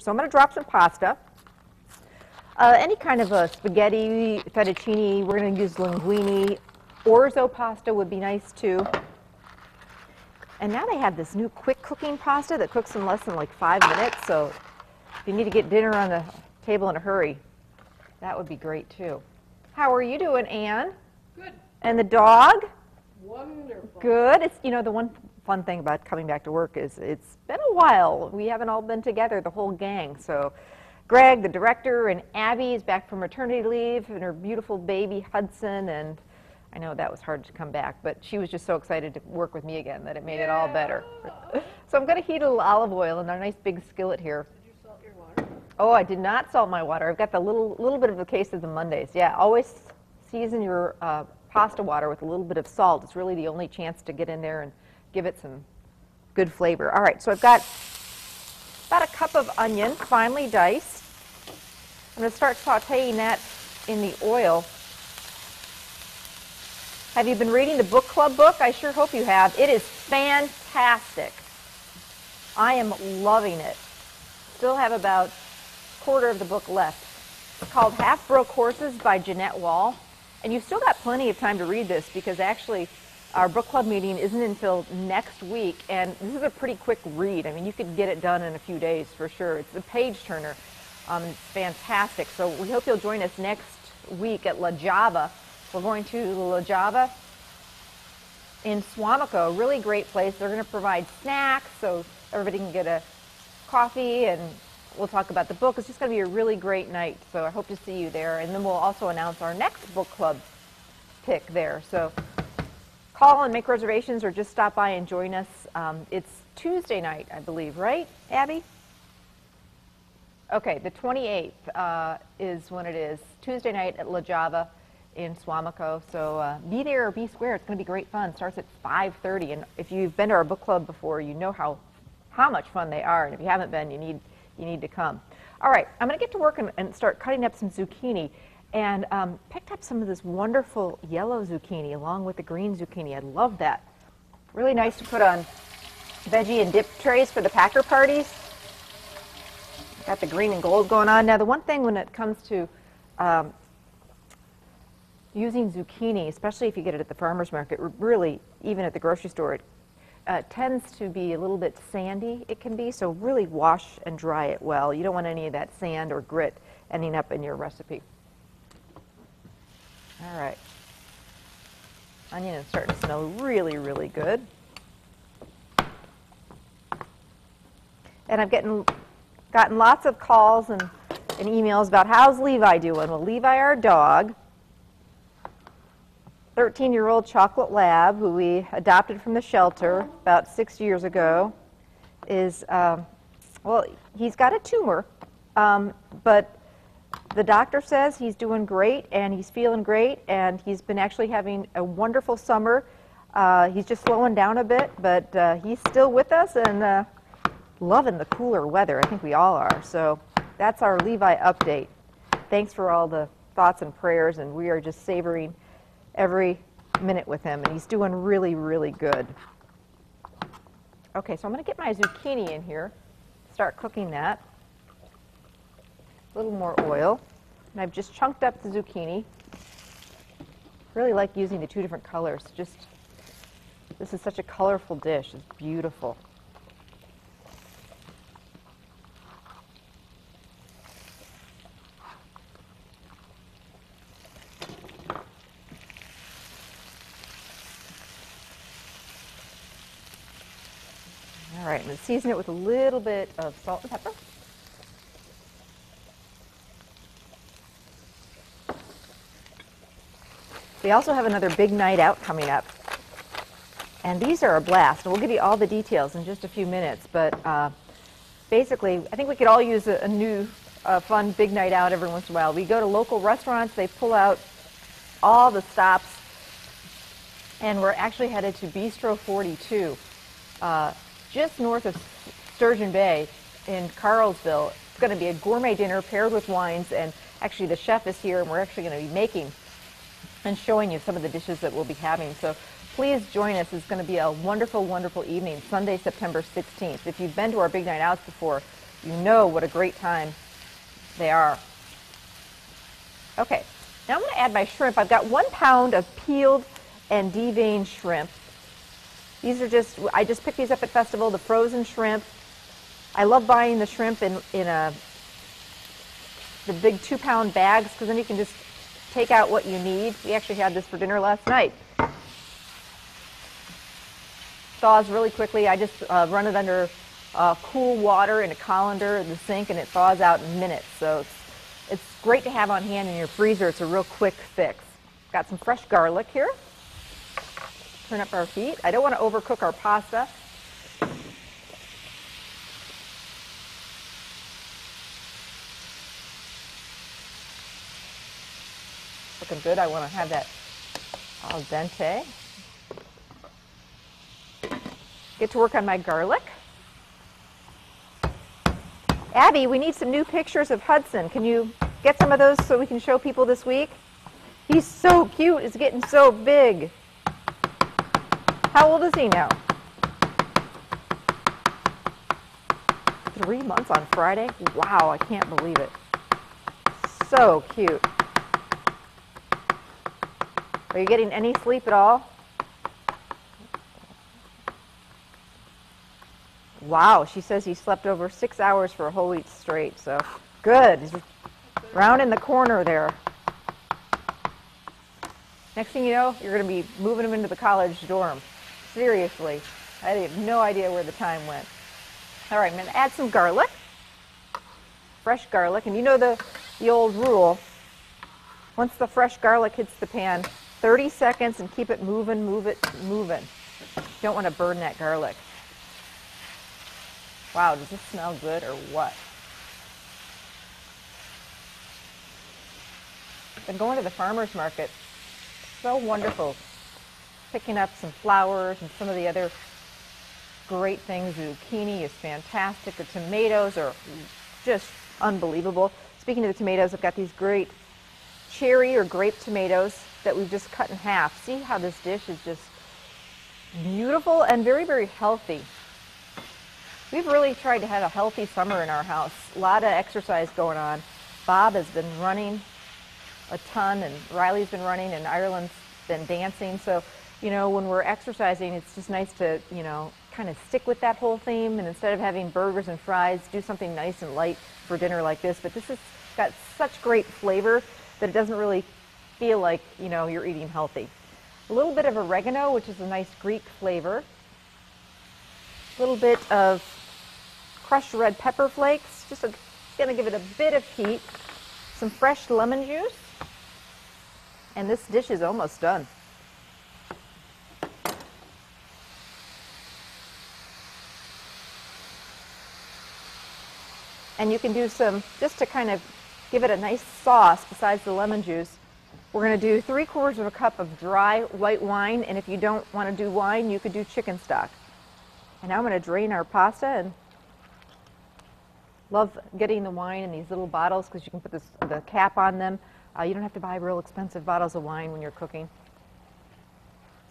So I'm going to drop some pasta. Uh, any kind of a spaghetti, fettuccine, we're going to use linguine. Orzo pasta would be nice too. And now they have this new quick cooking pasta that cooks in less than like five minutes. So if you need to get dinner on the table in a hurry, that would be great too. How are you doing, Anne? Good. And the dog? Wonderful. Good. It's you know the one fun thing about coming back to work is it's been a while. We haven't all been together, the whole gang. So Greg, the director, and Abby is back from maternity leave, and her beautiful baby Hudson. And I know that was hard to come back, but she was just so excited to work with me again that it made it all better. so I'm going to heat a little olive oil in our nice big skillet here. Did you salt your water? Oh, I did not salt my water. I've got the little little bit of a case of the Mondays. Yeah, always season your uh, pasta water with a little bit of salt. It's really the only chance to get in there and give it some good flavor. All right, so I've got about a cup of onion, finely diced. I'm going to start sauteing that in the oil. Have you been reading the book club book? I sure hope you have. It is fantastic. I am loving it. Still have about a quarter of the book left. It's called Half Broke Horses by Jeannette Wall. And you've still got plenty of time to read this because actually our book club meeting isn't until next week. And this is a pretty quick read. I mean, you could get it done in a few days for sure. It's a page turner. Um, it's fantastic. So we hope you'll join us next week at La Java. We're going to La Java in Suamico, a really great place. They're going to provide snacks so everybody can get a coffee and we'll talk about the book. It's just going to be a really great night. So I hope to see you there. And then we'll also announce our next book club pick there. So call and make reservations or just stop by and join us. Um, it's Tuesday night, I believe, right, Abby? Okay, the 28th uh, is when it is. Tuesday night at La Java in Suamico. So uh, be there or be square. It's going to be great fun. Starts at 5:30, and if you've been to our book club before, you know how how much fun they are. And if you haven't been, you need you need to come. All right, I'm going to get to work and, and start cutting up some zucchini. And um, picked up some of this wonderful yellow zucchini along with the green zucchini. I love that. Really nice to put on veggie and dip trays for the Packer parties. Got the green and gold going on. Now, the one thing when it comes to um, using zucchini, especially if you get it at the farmer's market, really, even at the grocery store, it uh, tends to be a little bit sandy, it can be, so really wash and dry it well. You don't want any of that sand or grit ending up in your recipe. All right. Onion is starting to smell really, really good. And I've getting, gotten lots of calls and, and emails about how's Levi doing. Well, Levi, our dog, 13 year old chocolate lab who we adopted from the shelter about six years ago is, um, well, he's got a tumor, um, but the doctor says he's doing great and he's feeling great and he's been actually having a wonderful summer. Uh, he's just slowing down a bit, but uh, he's still with us and uh, loving the cooler weather. I think we all are. So that's our Levi update. Thanks for all the thoughts and prayers, and we are just savoring every minute with him, and he's doing really, really good. Okay, so I'm going to get my zucchini in here, start cooking that. A little more oil. And I've just chunked up the zucchini. Really like using the two different colors. Just this is such a colorful dish. It's beautiful. All right, I'm going to season it with a little bit of salt and pepper. We also have another big night out coming up. And these are a blast. And we'll give you all the details in just a few minutes. But uh, basically, I think we could all use a, a new, uh, fun big night out every once in a while. We go to local restaurants. They pull out all the stops. And we're actually headed to Bistro 42, uh, just north of Sturgeon Bay in Carlsville. It's going to be a gourmet dinner paired with wines. And actually, the chef is here, and we're actually going to be making and showing you some of the dishes that we'll be having. So please join us. It's going to be a wonderful, wonderful evening, Sunday, September 16th. If you've been to our Big Night Outs before, you know what a great time they are. Okay, now I'm going to add my shrimp. I've got one pound of peeled and deveined shrimp. These are just, I just picked these up at Festival, the frozen shrimp. I love buying the shrimp in, in a, the big two pound bags because then you can just take out what you need. We actually had this for dinner last night. Thaws really quickly. I just uh, run it under uh, cool water in a colander in the sink and it thaws out in minutes. So it's, it's great to have on hand in your freezer. It's a real quick fix. Got some fresh garlic here. Turn up our heat. I don't want to overcook our pasta. Looking good. I want to have that al dente. Get to work on my garlic. Abby, we need some new pictures of Hudson. Can you get some of those so we can show people this week? He's so cute. He's getting so big. How old is he now? Three months on Friday? Wow, I can't believe it. So cute. Are you getting any sleep at all? Wow, she says he slept over six hours for a whole week straight, so good. He's round in the corner there. Next thing you know, you're going to be moving him into the college dorm. Seriously, I have no idea where the time went. All right, I'm going to add some garlic, fresh garlic, and you know the, the old rule. Once the fresh garlic hits the pan, 30 seconds and keep it moving, move it, moving. Don't want to burn that garlic. Wow, does this smell good or what? Been going to the farmer's market. So wonderful. Picking up some flowers and some of the other great things. Zucchini is fantastic. The tomatoes are just unbelievable. Speaking of the tomatoes, I've got these great cherry or grape tomatoes that we've just cut in half. See how this dish is just beautiful and very, very healthy. We've really tried to have a healthy summer in our house. A lot of exercise going on. Bob has been running a ton, and Riley's been running, and Ireland's been dancing. So, you know, when we're exercising, it's just nice to, you know, kind of stick with that whole theme, and instead of having burgers and fries, do something nice and light for dinner like this. But this has got such great flavor that it doesn't really feel like, you know, you're eating healthy. A little bit of oregano, which is a nice Greek flavor. A little bit of crushed red pepper flakes, just to give it a bit of heat. Some fresh lemon juice. And this dish is almost done. And you can do some, just to kind of give it a nice sauce besides the lemon juice, we're going to do three quarters of a cup of dry white wine. And if you don't want to do wine, you could do chicken stock. And now I'm going to drain our pasta and Love getting the wine in these little bottles because you can put this, the cap on them. Uh, you don't have to buy real expensive bottles of wine when you're cooking.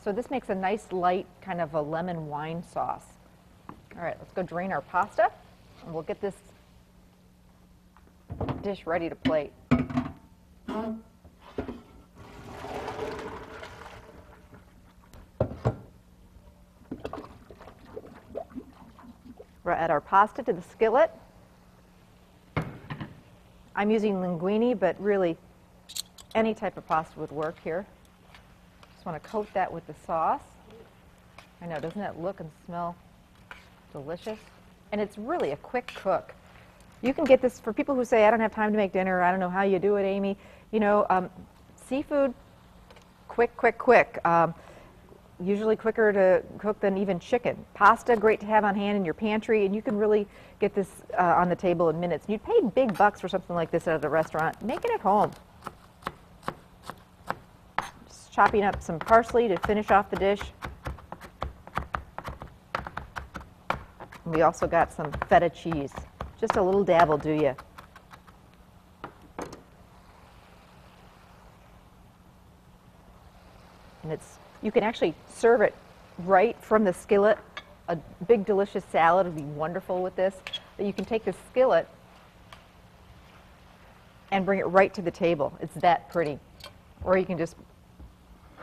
So this makes a nice light kind of a lemon wine sauce. All right, let's go drain our pasta and we'll get this dish ready to plate. At our pasta to the skillet. I'm using linguine, but really any type of pasta would work here. Just want to coat that with the sauce. I know, doesn't it look and smell delicious? And it's really a quick cook. You can get this for people who say, I don't have time to make dinner, I don't know how you do it, Amy. You know, um, seafood, quick, quick, quick. Um, usually quicker to cook than even chicken. Pasta, great to have on hand in your pantry, and you can really get this uh, on the table in minutes. You'd pay big bucks for something like this at a restaurant. Make it at home. Just chopping up some parsley to finish off the dish. And we also got some feta cheese. Just a little dab will do you. And it's you can actually serve it right from the skillet. A big delicious salad would be wonderful with this. But you can take this skillet and bring it right to the table. It's that pretty. Or you can just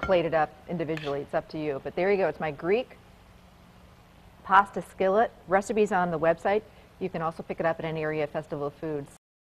plate it up individually. It's up to you. But there you go. It's my Greek pasta skillet. Recipes on the website. You can also pick it up at any area Festival Foods.